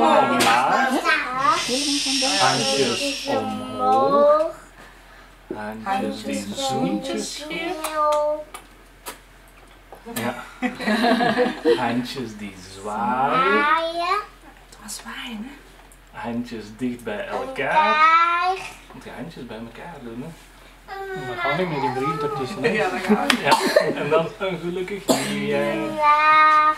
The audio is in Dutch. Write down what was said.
omlaag. Handjes omhoog. Handjes die zoentjes geven. Ja. Handjes die zwaaien. Het was zwaaien, hè? Handjes dicht bij elkaar. Moet je handjes bij elkaar doen, hè? Dan gaan niet met die brief ertussen. Ja, dat gaat. Ja. En dan een gelukkig nieuwjaar. Ja.